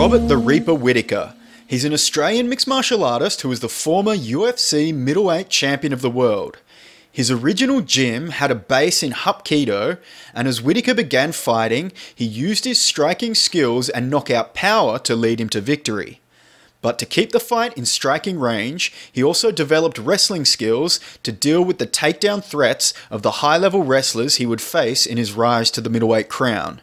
Robert the Reaper Whittaker. He's an Australian mixed martial artist who is the former UFC middleweight champion of the world. His original gym had a base in Hapkido, and as Whittaker began fighting, he used his striking skills and knockout power to lead him to victory. But to keep the fight in striking range, he also developed wrestling skills to deal with the takedown threats of the high level wrestlers he would face in his rise to the middleweight crown.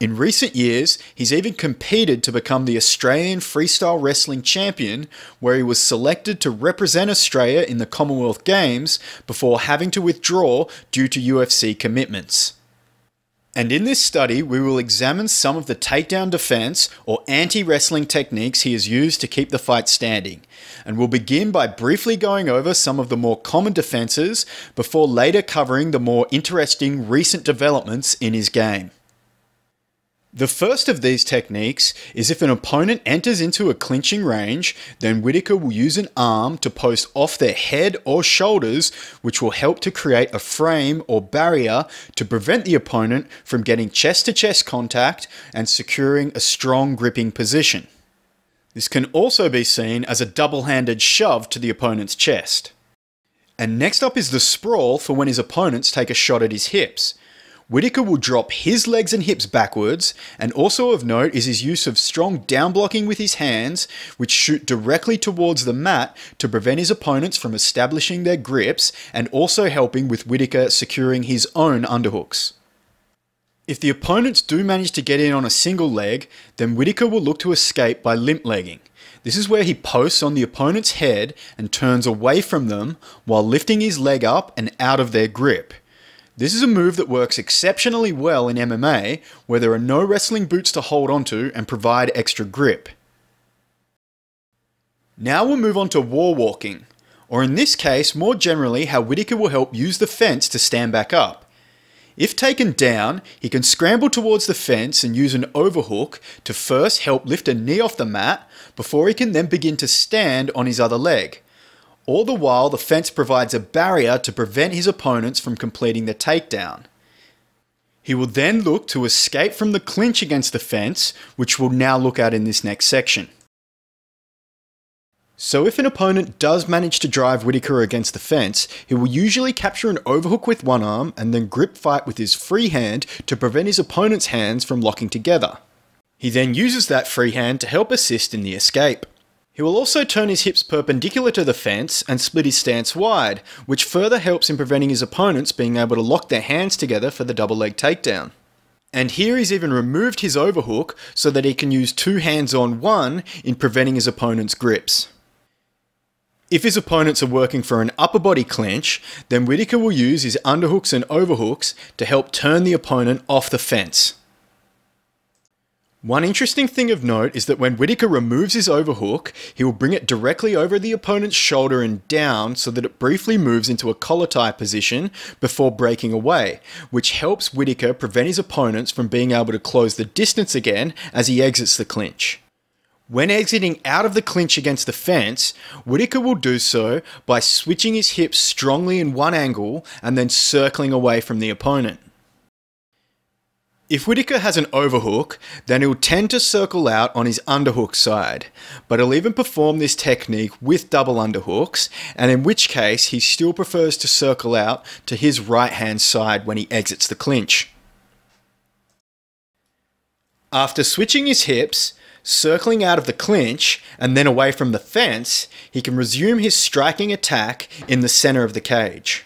In recent years, he's even competed to become the Australian Freestyle Wrestling Champion, where he was selected to represent Australia in the Commonwealth Games before having to withdraw due to UFC commitments. And in this study, we will examine some of the takedown defense or anti wrestling techniques he has used to keep the fight standing. And we'll begin by briefly going over some of the more common defenses before later covering the more interesting recent developments in his game. The first of these techniques is if an opponent enters into a clinching range, then Whittaker will use an arm to post off their head or shoulders, which will help to create a frame or barrier to prevent the opponent from getting chest to chest contact and securing a strong gripping position. This can also be seen as a double handed shove to the opponent's chest. And next up is the sprawl for when his opponents take a shot at his hips. Whittaker will drop his legs and hips backwards, and also of note is his use of strong down blocking with his hands, which shoot directly towards the mat to prevent his opponents from establishing their grips, and also helping with Whittaker securing his own underhooks. If the opponents do manage to get in on a single leg, then Whittaker will look to escape by limp legging. This is where he posts on the opponent's head and turns away from them while lifting his leg up and out of their grip. This is a move that works exceptionally well in MMA, where there are no wrestling boots to hold onto and provide extra grip. Now we'll move on to wall walking, or in this case, more generally, how Whittaker will help use the fence to stand back up. If taken down, he can scramble towards the fence and use an overhook to first help lift a knee off the mat before he can then begin to stand on his other leg. All the while, the fence provides a barrier to prevent his opponents from completing the takedown. He will then look to escape from the clinch against the fence, which we'll now look at in this next section. So if an opponent does manage to drive Whittaker against the fence, he will usually capture an overhook with one arm and then grip fight with his free hand to prevent his opponent's hands from locking together. He then uses that free hand to help assist in the escape. He will also turn his hips perpendicular to the fence and split his stance wide, which further helps in preventing his opponents being able to lock their hands together for the double leg takedown. And here he's even removed his overhook so that he can use two hands on one in preventing his opponent's grips. If his opponents are working for an upper body clinch, then Whittaker will use his underhooks and overhooks to help turn the opponent off the fence. One interesting thing of note is that when Whittaker removes his overhook, he will bring it directly over the opponent's shoulder and down so that it briefly moves into a collar tie position before breaking away, which helps Whittaker prevent his opponents from being able to close the distance again as he exits the clinch. When exiting out of the clinch against the fence, Whittaker will do so by switching his hips strongly in one angle and then circling away from the opponent. If Whittaker has an overhook, then he'll tend to circle out on his underhook side, but he'll even perform this technique with double underhooks, and in which case he still prefers to circle out to his right hand side when he exits the clinch. After switching his hips, circling out of the clinch, and then away from the fence, he can resume his striking attack in the center of the cage.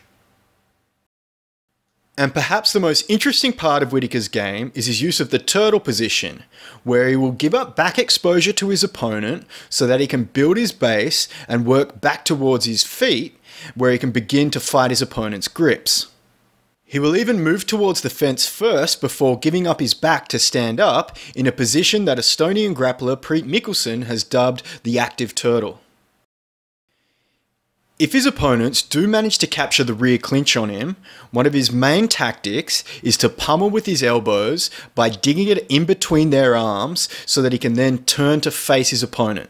And perhaps the most interesting part of Whittaker's game is his use of the turtle position, where he will give up back exposure to his opponent so that he can build his base and work back towards his feet, where he can begin to fight his opponent's grips. He will even move towards the fence first before giving up his back to stand up in a position that Estonian grappler Priit Mihkelson has dubbed the active turtle. If his opponents do manage to capture the rear clinch on him, one of his main tactics is to pummel with his elbows by digging it in between their arms so that he can then turn to face his opponent.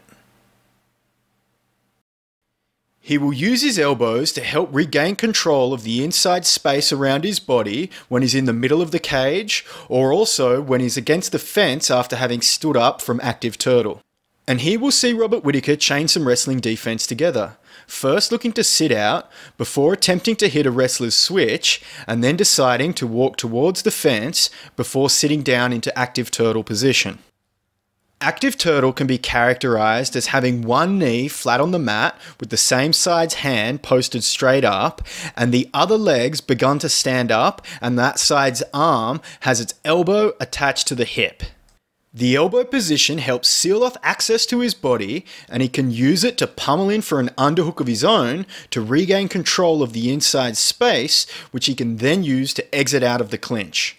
He will use his elbows to help regain control of the inside space around his body when he's in the middle of the cage, or also when he's against the fence after having stood up from active turtle. And here we'll see Robert Whittaker chain some wrestling defense together. First looking to sit out, before attempting to hit a wrestler's switch, and then deciding to walk towards the fence before sitting down into active turtle position. Active turtle can be characterized as having one knee flat on the mat with the same side's hand posted straight up and the other legs begun to stand up and that side's arm has its elbow attached to the hip. The elbow position helps seal off access to his body, and he can use it to pummel in for an underhook of his own to regain control of the inside space, which he can then use to exit out of the clinch.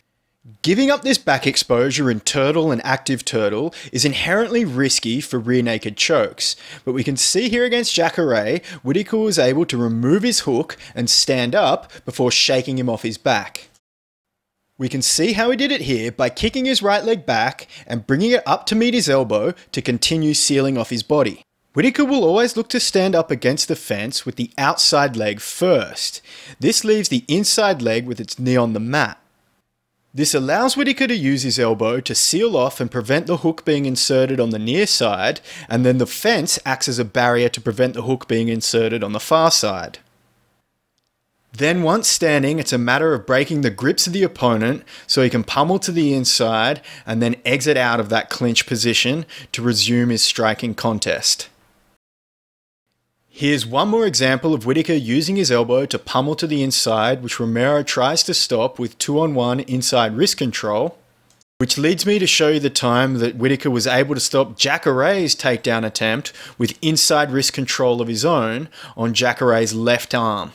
Giving up this back exposure in turtle and active turtle is inherently risky for rear naked chokes, but we can see here against Jacare, Whittaker was able to remove his hook and stand up before shaking him off his back. We can see how he did it here by kicking his right leg back and bringing it up to meet his elbow to continue sealing off his body. Whittaker will always look to stand up against the fence with the outside leg first. This leaves the inside leg with its knee on the mat. This allows Whittaker to use his elbow to seal off and prevent the hook being inserted on the near side, and then the fence acts as a barrier to prevent the hook being inserted on the far side. Then once standing, it's a matter of breaking the grips of the opponent so he can pummel to the inside and then exit out of that clinch position to resume his striking contest. Here's one more example of Whittaker using his elbow to pummel to the inside, which Romero tries to stop with 2 on 1 inside wrist control. Which leads me to show you the time that Whittaker was able to stop Jacare's takedown attempt with inside wrist control of his own on Jacare's left arm.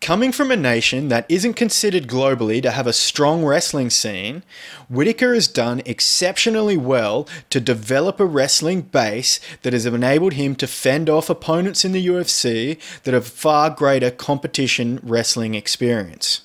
Coming from a nation that isn't considered globally to have a strong wrestling scene, Whittaker has done exceptionally well to develop a wrestling base that has enabled him to fend off opponents in the UFC that have far greater competition wrestling experience.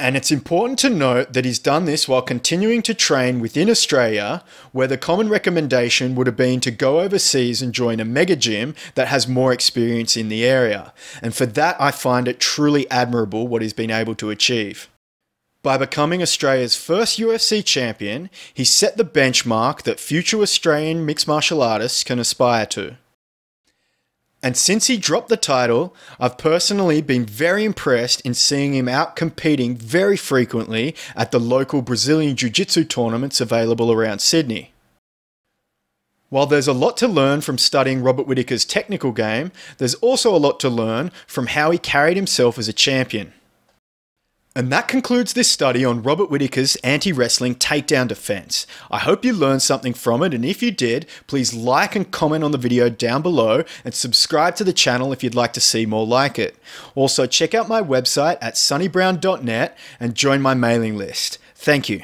And it's important to note that he's done this while continuing to train within Australia, where the common recommendation would have been to go overseas and join a mega gym that has more experience in the area. And for that, I find it truly admirable what he's been able to achieve. By becoming Australia's first UFC champion, he set the benchmark that future Australian mixed martial artists can aspire to. And since he dropped the title, I've personally been very impressed in seeing him out competing very frequently at the local Brazilian Jiu Jitsu tournaments available around Sydney. While there's a lot to learn from studying Robert Whittaker's technical game, there's also a lot to learn from how he carried himself as a champion. And that concludes this study on Robert Whittaker's anti-wrestling takedown defense. I hope you learned something from it and if you did, please like and comment on the video down below and subscribe to the channel if you'd like to see more like it. Also check out my website at sonnybrown.net and join my mailing list. Thank you.